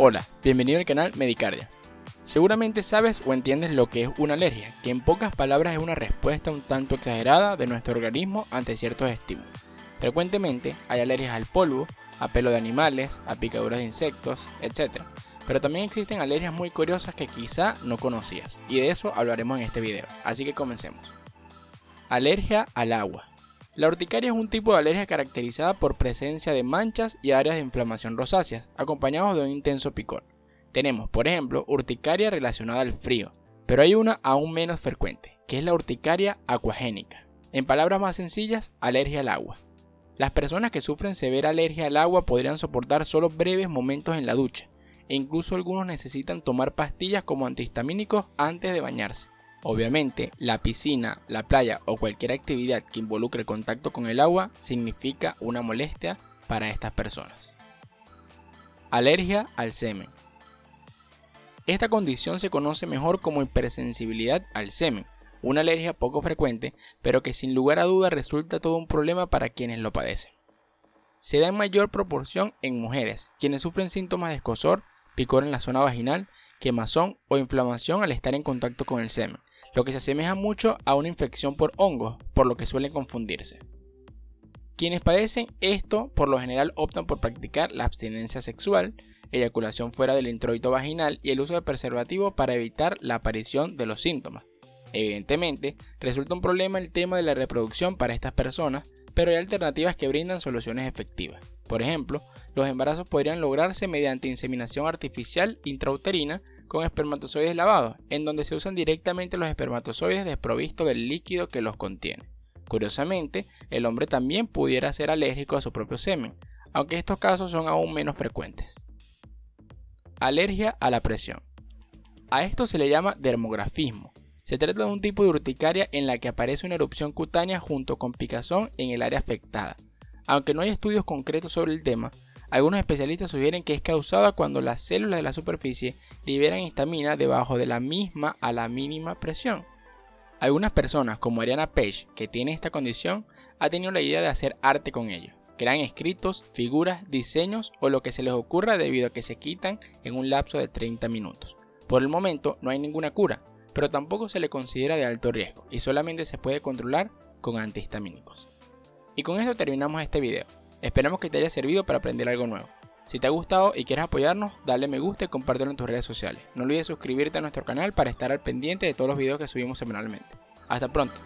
Hola, bienvenido al canal Medicardia. Seguramente sabes o entiendes lo que es una alergia, que en pocas palabras es una respuesta un tanto exagerada de nuestro organismo ante ciertos estímulos. Frecuentemente hay alergias al polvo, a pelo de animales, a picaduras de insectos, etc. Pero también existen alergias muy curiosas que quizá no conocías, y de eso hablaremos en este video, así que comencemos. Alergia al agua. La urticaria es un tipo de alergia caracterizada por presencia de manchas y áreas de inflamación rosáceas, acompañados de un intenso picor. Tenemos, por ejemplo, urticaria relacionada al frío, pero hay una aún menos frecuente, que es la urticaria acuagénica. En palabras más sencillas, alergia al agua. Las personas que sufren severa alergia al agua podrían soportar solo breves momentos en la ducha, e incluso algunos necesitan tomar pastillas como antihistamínicos antes de bañarse. Obviamente, la piscina, la playa o cualquier actividad que involucre contacto con el agua significa una molestia para estas personas. Alergia al semen. Esta condición se conoce mejor como hipersensibilidad al semen, una alergia poco frecuente, pero que sin lugar a duda resulta todo un problema para quienes lo padecen. Se da en mayor proporción en mujeres, quienes sufren síntomas de escosor, picor en la zona vaginal, quemazón o inflamación al estar en contacto con el semen, lo que se asemeja mucho a una infección por hongos, por lo que suelen confundirse. Quienes padecen esto por lo general optan por practicar la abstinencia sexual, eyaculación fuera del introito vaginal y el uso de preservativo para evitar la aparición de los síntomas. Evidentemente, resulta un problema el tema de la reproducción para estas personas, pero hay alternativas que brindan soluciones efectivas. Por ejemplo, los embarazos podrían lograrse mediante inseminación artificial intrauterina con espermatozoides lavados, en donde se usan directamente los espermatozoides desprovistos del líquido que los contiene. Curiosamente, el hombre también pudiera ser alérgico a su propio semen, aunque estos casos son aún menos frecuentes. Alergia a la presión. A esto se le llama dermografismo. Se trata de un tipo de urticaria en la que aparece una erupción cutánea junto con picazón en el área afectada. Aunque no hay estudios concretos sobre el tema, algunos especialistas sugieren que es causada cuando las células de la superficie liberan histamina debajo de la misma a la mínima presión. Algunas personas, como Ariana Page, que tiene esta condición, ha tenido la idea de hacer arte con ello. Crean escritos, figuras, diseños o lo que se les ocurra debido a que se quitan en un lapso de 30 minutos. Por el momento no hay ninguna cura, pero tampoco se le considera de alto riesgo y solamente se puede controlar con antihistamínicos. Y con esto terminamos este video. Esperamos que te haya servido para aprender algo nuevo. Si te ha gustado y quieres apoyarnos, dale me gusta y compártelo en tus redes sociales. No olvides suscribirte a nuestro canal para estar al pendiente de todos los videos que subimos semanalmente. Hasta pronto.